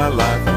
my life.